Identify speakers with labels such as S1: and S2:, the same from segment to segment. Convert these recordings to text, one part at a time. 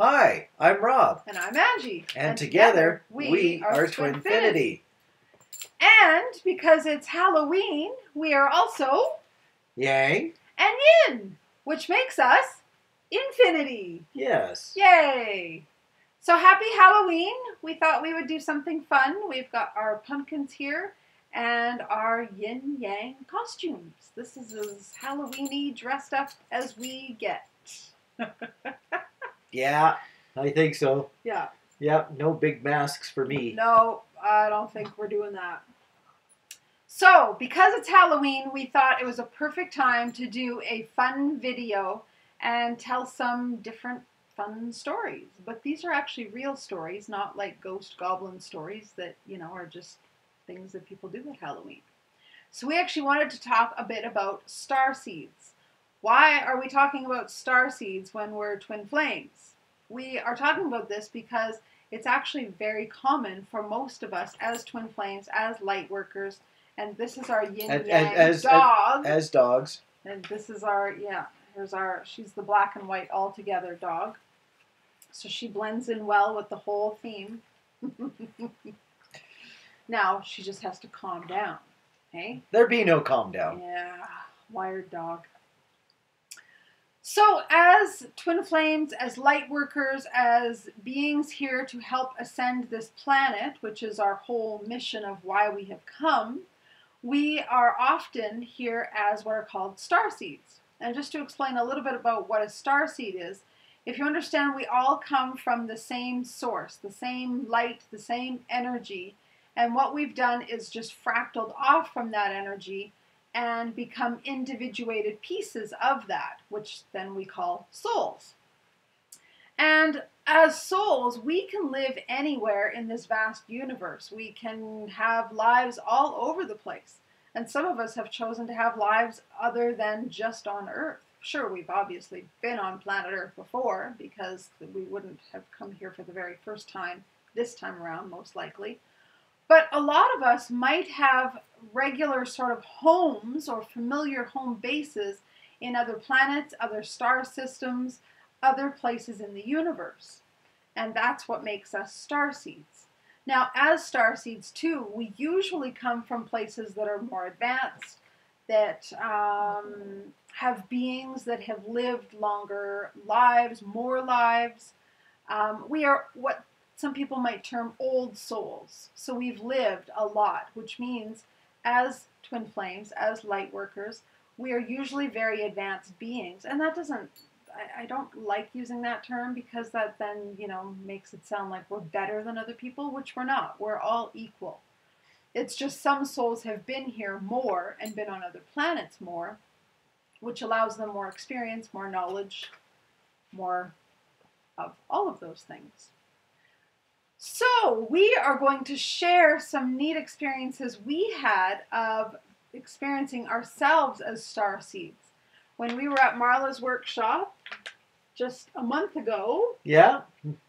S1: Hi, I'm Rob.
S2: And I'm Angie.
S1: And, together, we, are Twinfinity.
S2: And because it's Halloween, we are also
S1: Yang?
S2: and Yin, which makes us Infinity.
S1: Yes.
S2: Yay! So happy Halloween. We thought we would do something fun. We've got our pumpkins here and our yin yang costumes. This is as Halloweeny dressed up as we get.
S1: Yeah, I think so.
S2: Yeah.
S1: Yep, no big masks for me.
S2: No, I don't think we're doing that. So, because it's Halloween, we thought it was a perfect time to do a fun video and tell some different fun stories. But these are actually real stories, not like ghost goblin stories that, you know, are just things that people do at Halloween. So, we actually wanted to talk a bit about star seeds. Why are we talking about star seeds when we're twin flames? We are talking about this because it's actually very common for most of us as twin flames, as light workers, and this is our yin
S1: And-
S2: yang
S1: as-
S2: dog.
S1: As dogs.
S2: And this is our, yeah, here's our, she's the black and white all together dog. So she blends in well with the whole theme. now she just has to calm down. Hey?
S1: There be no calm down.
S2: Yeah, wired dog. So, as twin flames, as light workers, as beings here to help ascend this planet, which is our whole mission of why we have come, we are often here as what are called star seeds. And just to explain a little bit about what a star seed is, if you understand, we all come from the same source, the same light, the same energy. And what we've done is just fractaled off from that energy and become individuated pieces of that, which then we call souls. And as souls, we can live anywhere in this vast universe. We can have lives all over the place. And some of us have chosen to have lives other than just on Earth. Sure, we've obviously been on planet Earth before because we wouldn't have come here for the very first time this time around, most likely. But a lot of us might have regular sort of homes or familiar home bases in other planets, other star systems, other places in the universe. And that's what makes us star seeds. Now, as star seeds, too, we usually come from places that are more advanced, that um, have beings that have lived longer lives, more lives. Um, we are what some people might term old souls. So we've lived a lot, which means as twin flames, as light workers, we are usually very advanced beings. And that doesn't, I, I, don't like using that term because that then, you know, makes it sound like we're better than other people, which we're not. We're all equal. It's just some souls have been here more and been on other planets more, which allows them more experience, more knowledge, more of all of those things. So, we are going to share some neat experiences we had of experiencing ourselves as star seeds. When we were at Marla's workshop just a month ago.
S1: Yeah,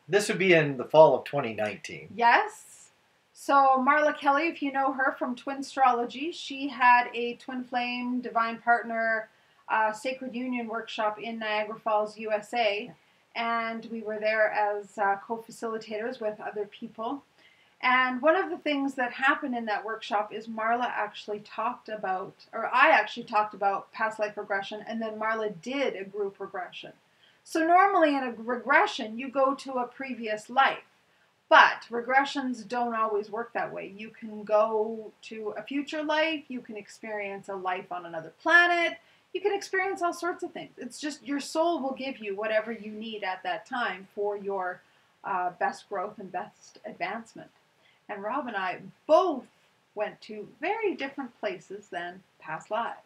S1: this would be in the fall of 2019.
S2: Yes. So, Marla Kelly, if you know her from Twin Astrology, she had a Twin Flame Divine Partner uh, Sacred Union workshop in Niagara Falls, USA and we were there as uh, co-facilitators with other people. And one of the things that happened in that workshop is Marla actually talked about, or I actually talked about past life regression, and then Marla did a group regression. So normally in a regression, you go to a previous life. But regressions don't always work that way. You can go to a future life, you can experience a life on another planet, you can experience all sorts of things. It's just your soul will give you whatever you need at that time for your uh, best growth and best advancement. And Rob and I both went to very different places than past lives.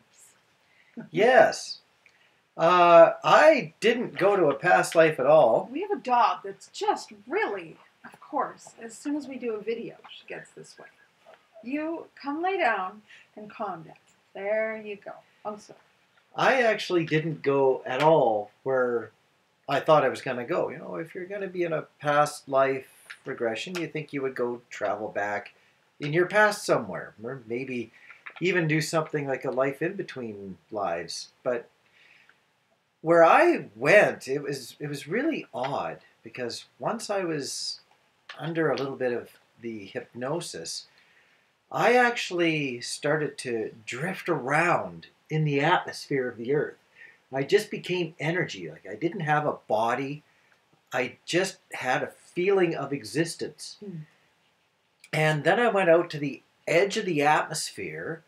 S1: yes. Uh, I didn't go to a past life at all.
S2: We have a dog that's just really, of course, as soon as we do a video, she gets this way. You come lay down and calm down. There you go. Oh, sorry.
S1: I actually didn't go at all where I thought I was going to go. You know, if you're going to be in a past life regression, you think you would go travel back in your past somewhere, or maybe even do something like a life in between lives. But where I went, it was it was really odd because once I was under a little bit of the hypnosis, I actually started to drift around in the atmosphere of the earth. I just became energy. Like I didn't have a body. I just had a feeling of existence.
S2: Hmm.
S1: And then I went out to the edge of the atmosphere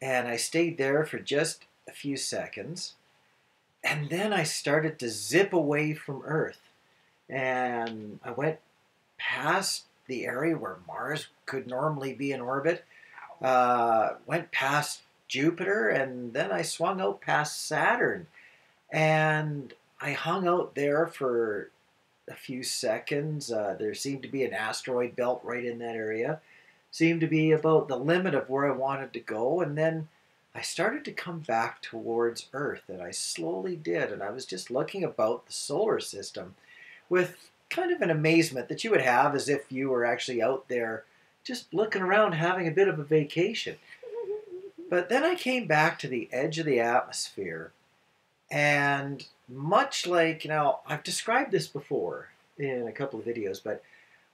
S1: and I stayed there for just a few seconds. And then I started to zip away from Earth. And I went past the area where Mars could normally be in orbit, uh, went past Jupiter, and then I swung out past Saturn. And I hung out there for a few seconds. Uh, there seemed to be an asteroid belt right in that area. Seemed to be about the limit of where I wanted to go. And then I started to come back towards Earth, and I slowly did. And I was just looking about the solar system with kind of an amazement that you would have as if you were actually out there just looking around having a bit of a vacation. But then I came back to the edge of the atmosphere, and much like, you know, I've described this before in a couple of videos, but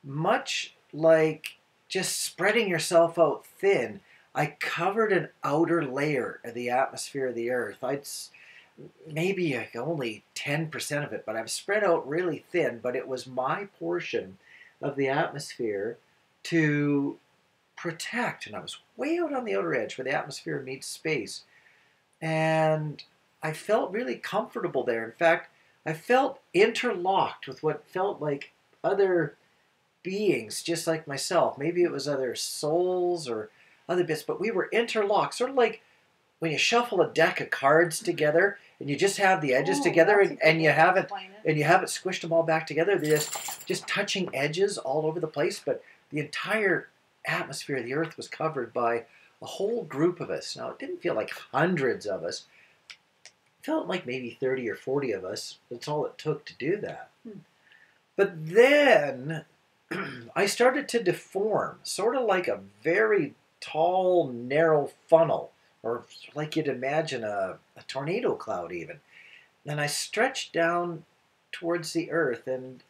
S1: much like just spreading yourself out thin, I covered an outer layer of the atmosphere of the Earth. I'd maybe like only 10% of it, but I've spread out really thin, but it was my portion of the atmosphere to protect. And I was way out on the outer edge where the atmosphere meets space. And I felt really comfortable there. In fact, I felt interlocked with what felt like other beings just like myself. Maybe it was other souls or other bits, but we were interlocked, sort of like when you shuffle a deck of cards together and you just have the edges together and, and you haven't
S2: it.
S1: and you haven't squished them all back together. They're just just touching edges all over the place, but the entire atmosphere of the Earth was covered by a whole group of us. Now it didn't feel like hundreds of us. It felt like maybe thirty or forty of us. That's all it took to do that.
S2: Hmm.
S1: But then I started to deform, sort of like a very tall, narrow funnel, or like you'd imagine a, a tornado cloud, even. And I stretched down towards the earth, and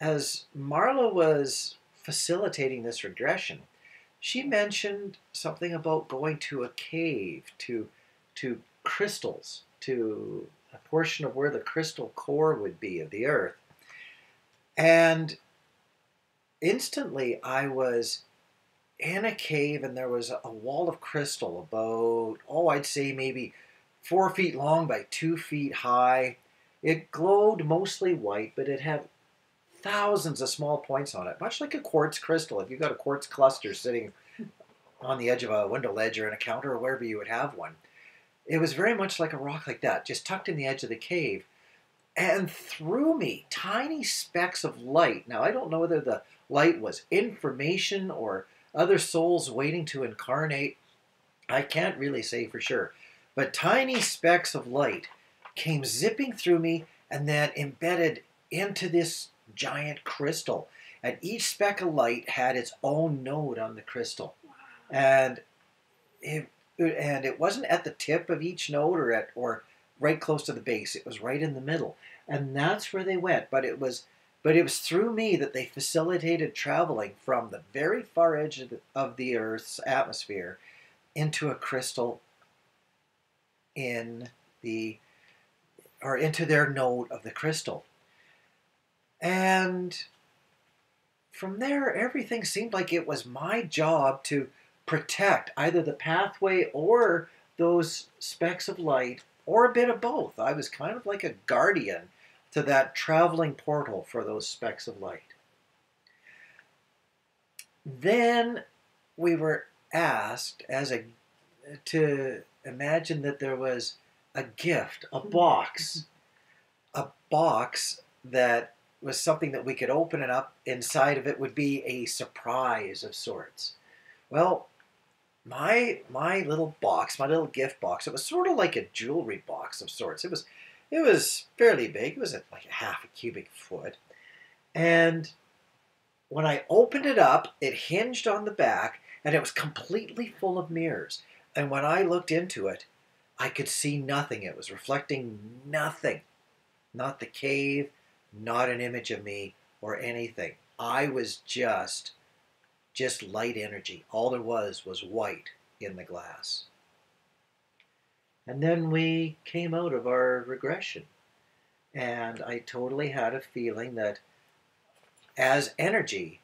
S1: as Marla was facilitating this regression, she mentioned something about going to a cave, to to crystals, to a portion of where the crystal core would be of the earth. And instantly I was in a cave and there was a wall of crystal about, oh, I'd say maybe four feet long by two feet high. It glowed mostly white, but it had thousands of small points on it, much like a quartz crystal. If you've got a quartz cluster sitting on the edge of a window ledge or in a counter or wherever you would have one, it was very much like a rock like that, just tucked in the edge of the cave. And through me, tiny specks of light. Now, I don't know whether the light was information or other souls waiting to incarnate. I can't really say for sure. But tiny specks of light came zipping through me and then embedded into this giant crystal. And each speck of light had its own node on the crystal. And it, and it wasn't at the tip of each node or at or right close to the base. It was right in the middle. And that's where they went. But it was but it was through me that they facilitated traveling from the very far edge of the, of the Earth's atmosphere into a crystal in the or into their node of the crystal. And from there, everything seemed like it was my job to protect either the pathway or those specks of light or a bit of both. I was kind of like a guardian to that traveling portal for those specks of light. Then we were asked as a to imagine that there was a gift, a box, a box that was something that we could open it up. Inside of it would be a surprise of sorts. Well, my my little box, my little gift box, it was sort of like a jewelry box of sorts. It was it was fairly big. It was like a half a cubic foot. And when I opened it up, it hinged on the back and it was completely full of mirrors. And when I looked into it, I could see nothing. It was reflecting nothing. Not the cave, not an image of me or anything. I was just just light energy. All there was was white in the glass. And then we came out of our regression. And I totally had a feeling that as energy,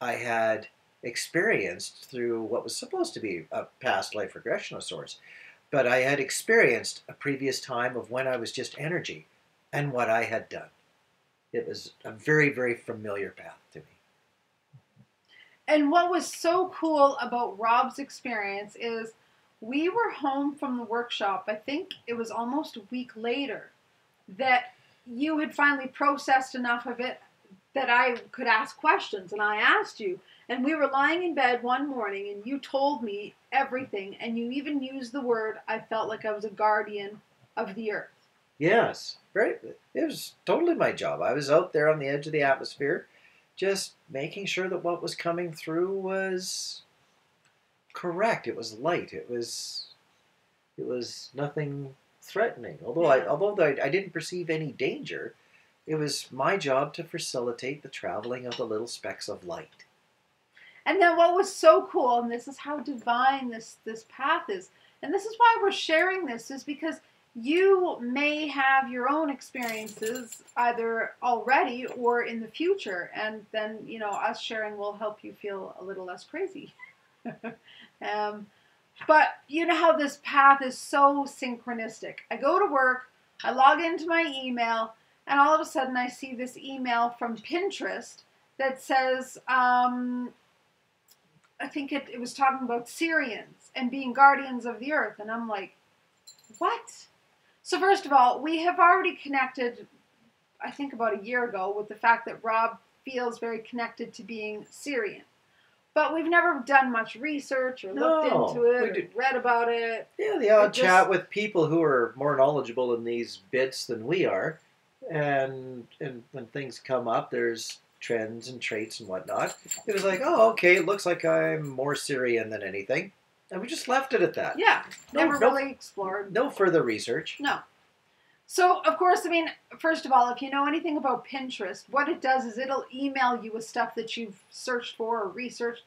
S1: I had experienced through what was supposed to be a past life regression of sorts. But I had experienced a previous time of when I was just energy and what I had done. It was a very, very familiar path to me.
S2: And what was so cool about Rob's experience is we were home from the workshop. I think it was almost a week later that you had finally processed enough of it that I could ask questions. And I asked you. And we were lying in bed one morning and you told me everything. And you even used the word, I felt like I was a guardian of the earth.
S1: Yes, very. It was totally my job. I was out there on the edge of the atmosphere, just making sure that what was coming through was correct. It was light. It was. It was nothing threatening. Although I, although I, I didn't perceive any danger, it was my job to facilitate the traveling of the little specks of light.
S2: And then what was so cool, and this is how divine this this path is, and this is why we're sharing this, is because you may have your own experiences either already or in the future and then you know us sharing will help you feel a little less crazy. Um, but you know how this path is so synchronistic. I go to work i log into my email and all of a sudden i see this email from pinterest that says um, i think it, it was talking about Sirians and being guardians of the earth and i'm like what so, first of all, we have already connected, I think about a year ago, with the fact that Rob feels very connected to being Sirian. But we've never done much research or looked
S1: No,
S2: into it or
S1: did-
S2: read about it.
S1: Yeah, the odd
S2: just-
S1: chat with people who are more knowledgeable in these bits than we are, and and when things come up, there's trends and traits and whatnot. It was like, oh, okay, it looks like I'm more Sirian than anything, and we just left it at that.
S2: Yeah,
S1: No,
S2: never
S1: no.
S2: really explored.
S1: No further research.
S2: No. So, of course, I mean, first of all, if you know anything about Pinterest, what it does is it'll email you with stuff that you've searched for or researched.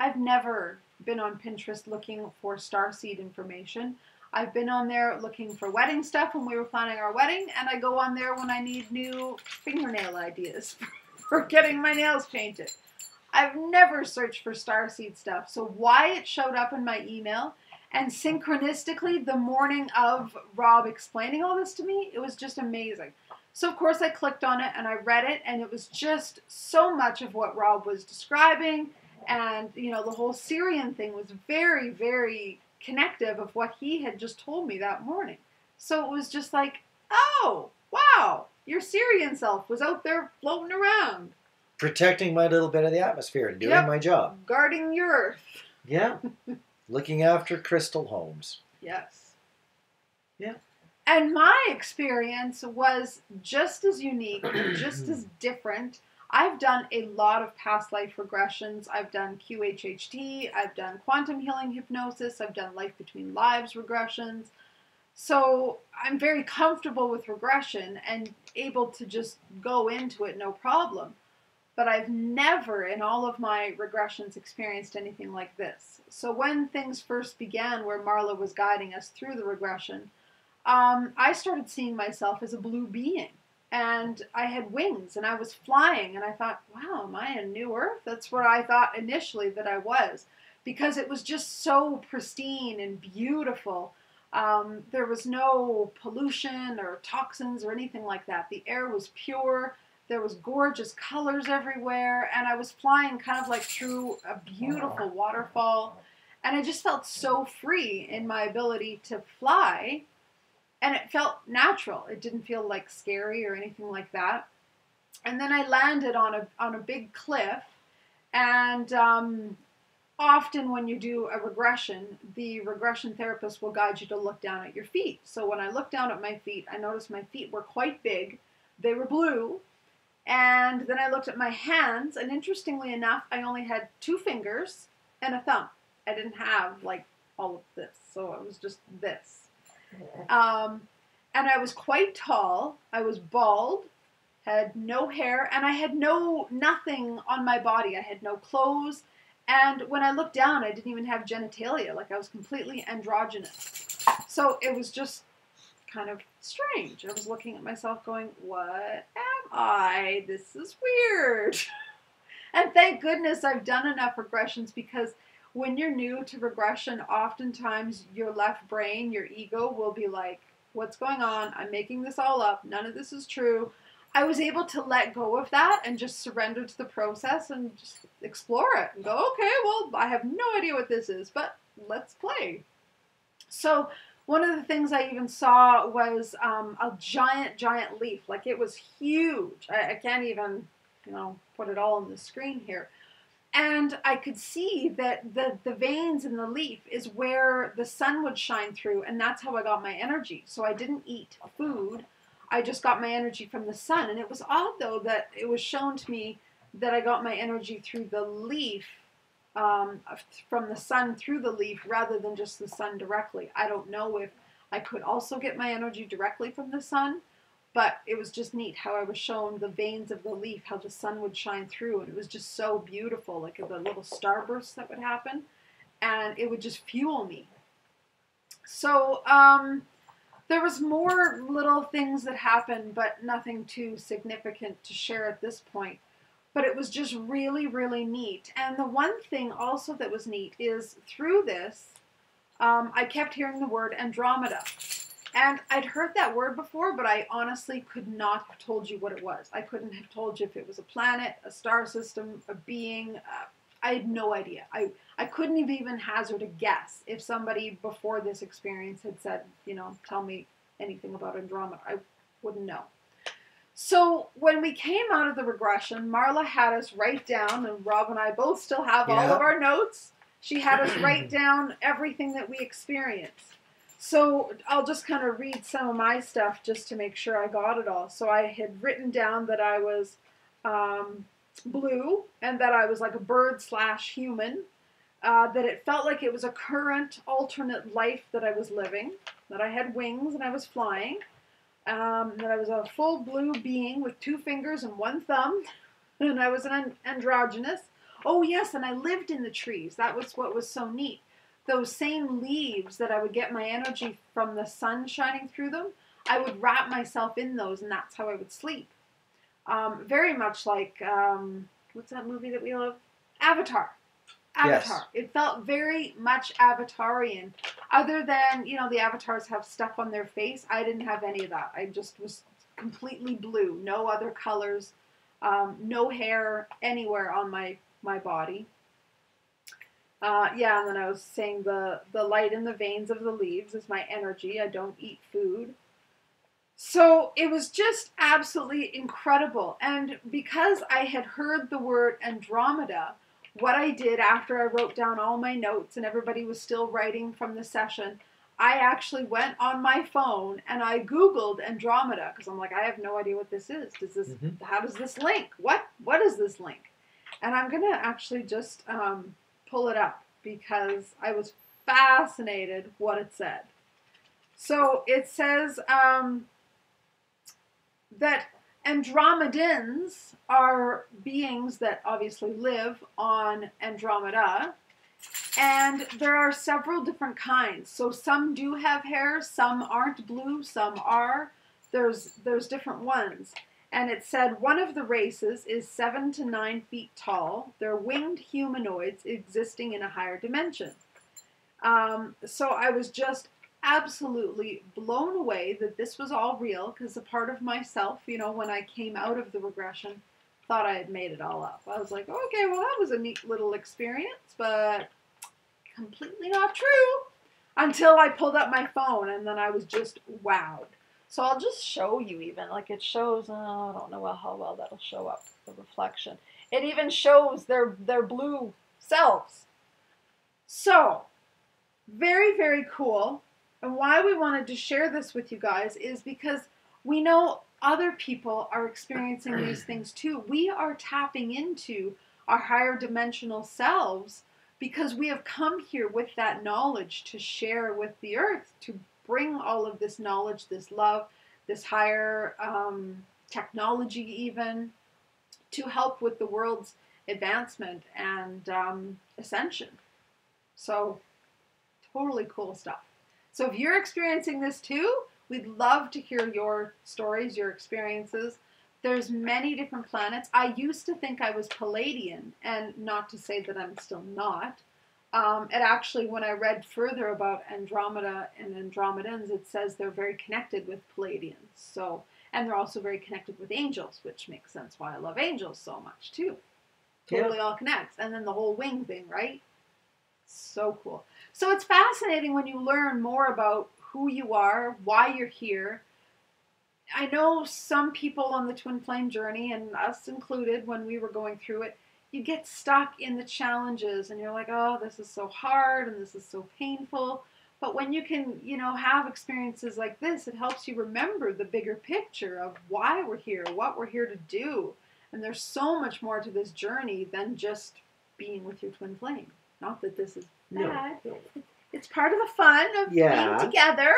S2: I've never been on Pinterest looking for starseed information. I've been on there looking for wedding stuff when we were planning our wedding, and I go on there when I need new fingernail ideas for getting my nails painted. I've never searched for starseed stuff, so why it showed up in my email and synchronistically, the morning of Rob explaining all this to me, it was just amazing. So, of course, I clicked on it and I read it, and it was just so much of what Rob was describing. And, you know, the whole Sirian thing was very, very connective of what he had just told me that morning. So it was just like, oh, wow, your Sirian self was out there floating around,
S1: Protecting my little bit of the atmosphere and doing
S2: Yep.
S1: my job.
S2: guarding your earth.
S1: Yeah. Looking after crystal homes.
S2: Yes.
S1: Yeah.
S2: And my experience was just as unique, just as different. I've done a lot of past life regressions. I've done QHHT, I've done quantum healing hypnosis, I've done life between lives regressions. So I'm very comfortable with regression and able to just go into it no problem. But I've never in all of my regressions experienced anything like this. So when things first began, where Marla was guiding us through the regression, um, I started seeing myself as a blue being. And I had wings and I was flying, and I thought, wow, am I in New Earth? That's what I thought initially that I was, because it was just so pristine and beautiful. Um, there was no pollution or toxins or anything like that. The air was pure. There was gorgeous colors everywhere, and I was flying kind of like through a beautiful waterfall, and I just felt so free in my ability to fly, and it felt natural. It didn't feel like scary or anything like that. And then I landed on a on a big cliff, and um, often when you do a regression, the regression therapist will guide you to look down at your feet. So when I looked down at my feet, I noticed my feet were quite big. They were blue. And then I looked at my hands, and interestingly enough, I only had two fingers and a thumb. I didn't have like all of this, so it was just this. Um, and I was quite tall. I was bald, had no hair, and I had no nothing on my body. I had no clothes. And when I looked down, I didn't even have genitalia. Like I was completely androgynous. So it was just kind of strange. I was looking at myself going, What am I? This is weird. and thank goodness I've done enough regressions because when you're new to regression, oftentimes your left brain, your ego will be like, What's going on? I'm making this all up. None of this is true. I was able to let go of that and just surrender to the process and just explore it and go, okay, well, I have no idea what this is, but let's play. So, one of the things I even saw was um, a giant, giant leaf. Like it was huge. I, I can't even, you know, put it all on the screen here. And I could see that the, the veins in the leaf is where the sun would shine through, and that's how I got my energy. So I didn't eat food. I just got my energy from the sun. And it was odd, though, that it was shown to me that I got my energy through the leaf um, from the sun through the leaf rather than just the sun directly. I don't know if I could also get my energy directly from the sun, but it was just neat how I was shown the veins of the leaf, how the sun would shine through, and it was just so beautiful, like the little starbursts that would happen, and it would just fuel me. So um, there was more little things that happened, but nothing too significant to share at this point but it was just really, really neat. And the one thing also that was neat is through this, um, I kept hearing the word Andromeda. And I'd heard that word before, but I honestly could not have told you what it was. I couldn't have told you if it was a planet, a star system, a being. Uh, I had no idea. I, I couldn't have even hazard a guess if somebody before this experience had said, you know, tell me anything about Andromeda. I wouldn't know. So when we came out of the regression, Marla had us write down, and Rob and I both still have all of our notes. She had us write down everything that we experienced. So I'll just kind of read some of my stuff just to make sure I got it all. So I had written down that I was um, blue and that I was like a bird slash human. Uh, that it felt like it was a current alternate life that I was living. That I had wings and I was flying um, that I was a full blue being with two fingers and one thumb, and I was an androgynous. Oh, yes, and I lived in the trees. That was what was so neat. Those same leaves that I would get my energy from the sun shining through them, I would wrap myself in those, and that's how I would sleep. Um, very much like, um, what's that movie that we love? Avatar. Avatar. Yes. It felt very much Avatarian. Other than, you know, the avatars have stuff on their face, I didn't have any of that. I just was completely blue, no other colors, um, no hair anywhere on my, my body. Uh, yeah, and then I was saying the, the light in the veins of the leaves is my energy. I don't eat food. So it was just absolutely incredible. And because I had heard the word Andromeda, what I did after I wrote down all my notes and everybody was still writing from the session, I actually went on my phone and I Googled Andromeda because I'm like, I have no idea what this is. Does this? Mm-hmm. How does this link? What? What is this link? And I'm gonna actually just um, pull it up because I was fascinated what it said. So it says um, that Andromedans are beings that obviously live on Andromeda, and there are several different kinds. So some do have hair, some aren't blue, some are. There's there's different ones. And it said one of the races is seven to nine feet tall. They're winged humanoids existing in a higher dimension. Um, so I was just absolutely blown away that this was all real because a part of myself, you know, when I came out of the regression, thought I had made it all up. I was like, okay, well, that was a neat little experience, but completely not true until I pulled up my phone and then I was just wowed. So I'll just show you even like it shows. Oh, I don't know how well that'll show up the reflection. It even shows their their blue selves. So very very cool. And why we wanted to share this with you guys is because we know other people are experiencing these things too. We are tapping into our higher dimensional selves because we have come here with that knowledge to share with the earth, to bring all of this knowledge, this love, this higher um, technology, even to help with the world's advancement and um, ascension. So, totally cool stuff. So, if you're experiencing this too, we'd love to hear your stories, your experiences. There's many different planets. I used to think I was Pleiadian, and not to say that I'm still not. Um, it actually, when I read further about Andromeda and Andromedans, it says they're very connected with Pleiadians. So, and they're also very connected with angels, which makes sense why I love angels so much too. Totally all connects. And then the whole wing thing, right? So cool. So it's fascinating when you learn more about who you are, why you're here. I know some people on the twin flame journey, and us included when we were going through it, you get stuck in the challenges and you're like, oh, this is so hard and this is so painful. But when you can, you know, have experiences like this, it helps you remember the bigger picture of why we're here, what we're here to do. And there's so much more to this journey than just being with your twin flame. Not that this is bad.
S1: No, no.
S2: It's part of the fun of
S1: Yeah.
S2: being together.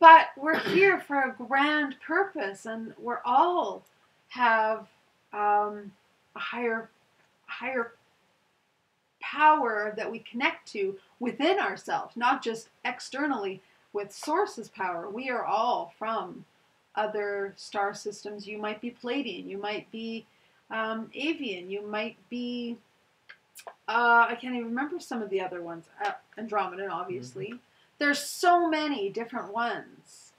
S2: But we're here for a grand purpose, and we're all have um, a higher, higher power that we connect to within ourselves, not just externally with Source's power. We are all from other star systems. You might be Pleiadian, you might be um, Avian, you might be. Uh, I can't even remember some of the other ones. Uh, Andromeda, obviously. There's so many different ones.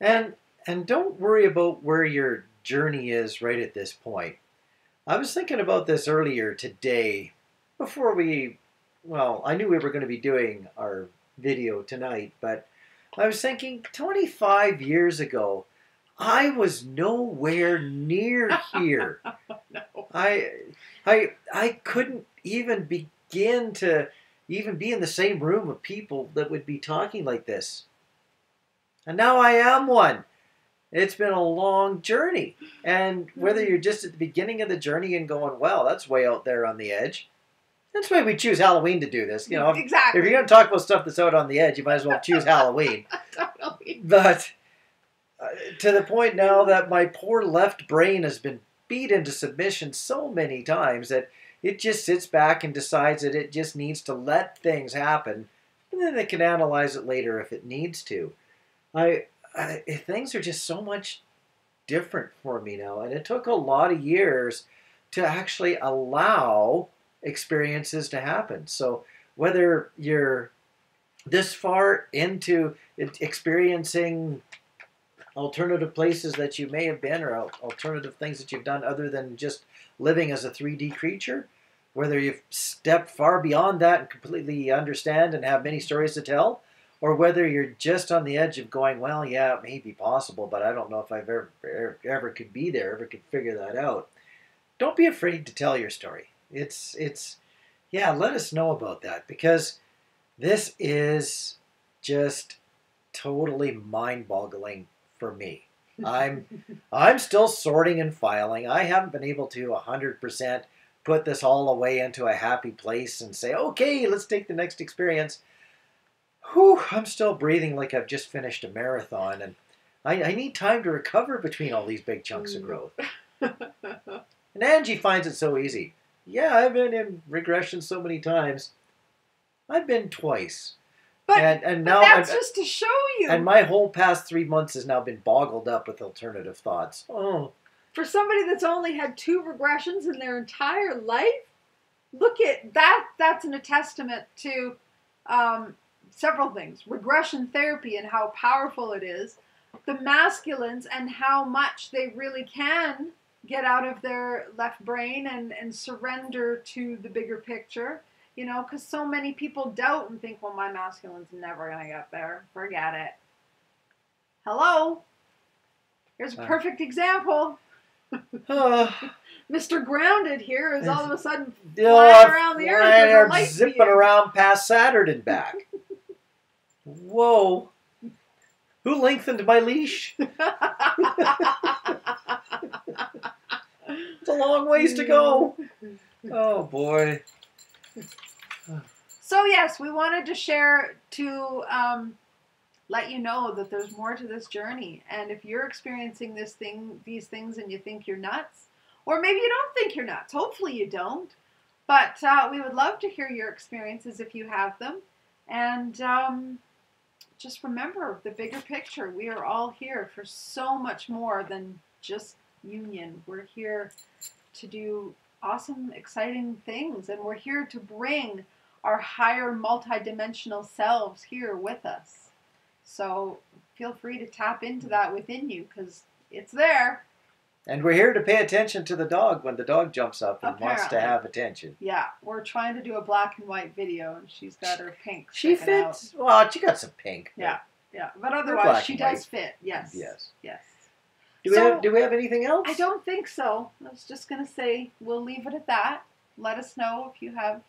S1: And and don't worry about where your journey is right at this point. I was thinking about this earlier today before we well, I knew we were going to be doing our video tonight, but I was thinking 25 years ago, I was nowhere near here.
S2: No.
S1: I I I couldn't even begin to even be in the same room with people that would be talking like this. And now I am one. It's been a long journey. And whether you're just at the beginning of the journey and going, well, that's way out there on the edge. That's why we choose Halloween to do this. You know,
S2: exactly.
S1: if you're going to talk about stuff that's out on the edge, you might as well choose Halloween.
S2: Totally.
S1: But uh, to the point now that my poor left brain has been beat into submission so many times that it just sits back and decides that it just needs to let things happen, and then it can analyze it later if it needs to. I, I things are just so much different for me now, and it took a lot of years to actually allow experiences to happen. So whether you're this far into experiencing alternative places that you may have been or alternative things that you've done other than just living as a 3D creature, whether you've stepped far beyond that and completely understand and have many stories to tell, or whether you're just on the edge of going, well, yeah, it may be possible, but I don't know if I've ever, ever, ever could be there, ever could figure that out. Don't be afraid to tell your story. It's, it's, yeah, let us know about that because this is just totally mind-boggling for me. I'm I'm still sorting and filing. I haven't been able to 100% put this all away into a happy place and say, "Okay, let's take the next experience." Whew, I'm still breathing like I've just finished a marathon and I, I need time to recover between all these big chunks of
S2: Mm.
S1: growth. And Angie finds it so easy. Yeah, I've been in regression so many times. I've been twice.
S2: But,
S1: and and now
S2: that's
S1: I've-
S2: just to show you.
S1: and my whole past three months has now been boggled up with alternative thoughts. Oh,
S2: For somebody that's only had two regressions in their entire life, look at that. That's an testament to um, several things regression therapy and how powerful it is, the masculines and how much they really can get out of their left brain and, and surrender to the bigger picture. You know, because so many people doubt and think, well, my masculine's never going to get there. Forget it. Hello? Here's a
S1: Uh.
S2: perfect example. Mr. Grounded here is all of a sudden flying around the earth
S1: flying
S2: with
S1: or zipping
S2: beam.
S1: around past Saturn and back. Whoa! Who lengthened my leash? It's a long ways to go. Oh boy.
S2: So yes, we wanted to share to um, let you know that there's more to this journey. And if you're experiencing this thing, these things, and you think you're nuts, or maybe you don't think you're nuts, hopefully you don't. But uh, we would love to hear your experiences if you have them. And um, just remember the bigger picture. We are all here for so much more than just union. We're here to do awesome, exciting things, and we're here to bring our higher multidimensional selves here with us. So feel free to tap into that within you because it's there.
S1: And we're here to pay attention to the dog when the dog jumps up and wants to have attention.
S2: Yeah, we're trying to do a black and white video, and she's got her pink.
S1: She
S2: sticking out.
S1: fits. Well, she got some pink.
S2: Yeah, yeah, but otherwise she does fit. Yes.
S1: Yes.
S2: Yes.
S1: Do we have Do we have anything else?
S2: I don't think so. I was just gonna say we'll leave it at that. Let us know if you have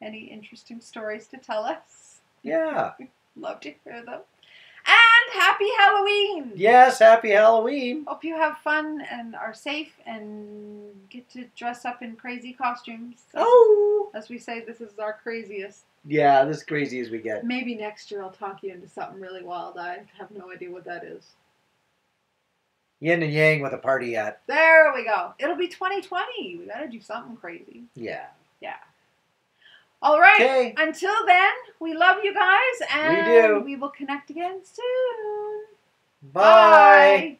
S2: any interesting stories to tell us.
S1: Yeah.
S2: Love to hear them. And happy Halloween!
S1: Yes. Happy Halloween.
S2: Hope you have fun and are safe and get to dress up in crazy costumes.
S1: Oh.
S2: as we say, this is our craziest.
S1: Yeah. This crazy as we get.
S2: Maybe next year I'll talk you into something really wild. I have no idea what that is.
S1: Yin and yang with a party at.
S2: There we go. It'll be 2020. We gotta do something crazy. Yeah.
S1: Yeah.
S2: All right.
S1: Okay.
S2: Until then, we love you guys, and
S1: do.
S2: we will connect again soon.
S1: Bye.
S2: Bye.